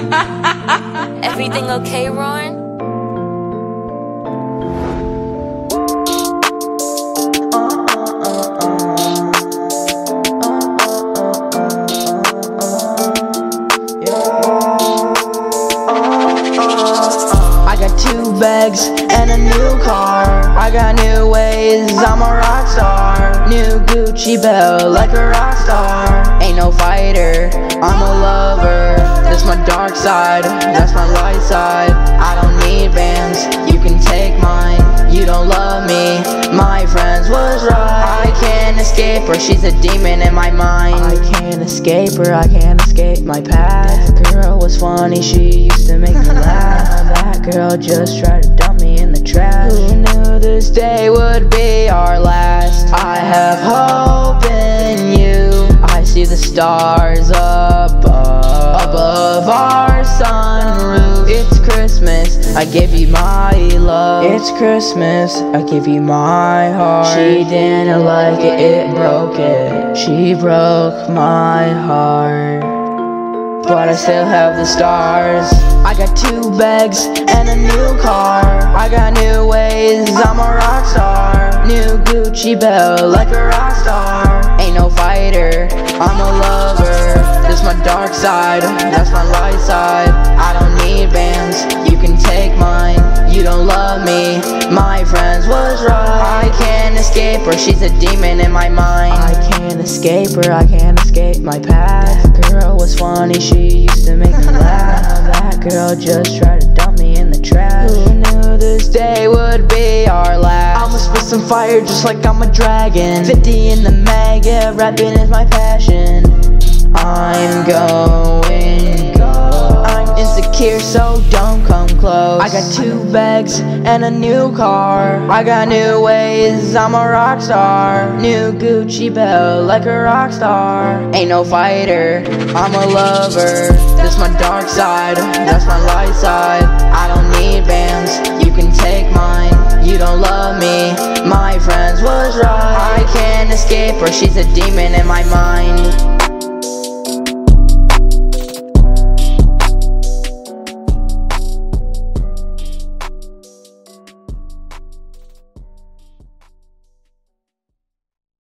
Everything okay, Ron? I got two bags and a new car. I got new ways, I'm a rock star. New Gucci belt like a rock star. Ain't no fighter, I'm a lover. That's my dark side, that's my light side. I don't need bands, you can take mine. You don't love me, my friends was right. I can't escape her, she's a demon in my mind. I can't escape her, I can't escape my past. That girl was funny, she used to make me laugh. That girl just tried to dump me in the trash. Who knew this day would be our have hope in you. I see the stars above, above our sunroof. It's Christmas, I give you my love. It's Christmas, I give you my heart. She didn't like it, it broke it. She broke my heart. But I still have the stars. I got two bags and a new car. I got new ways, I'm a rock star. Gucci belt like a rock star. Ain't no fighter, I'm a lover. This my dark side, that's my light side. I don't need bands, you can take mine. You don't love me, my friends was right. I can't escape her, she's a demon in my mind. I can't escape her, I can't escape my past. That girl was funny, she used to make me laugh. That girl just tried to dump some fire just like I'm a dragon. 50 in the mag, yeah, rapping is my passion. I'm going I'm insecure, so don't come close. I got two bags and a new car. I got new ways, I'm a rock star. New Gucci belt like a rock star. Ain't no fighter, I'm a lover. This my dark side, that's my light side. I don't need bands, escape her, she's a demon in my mind.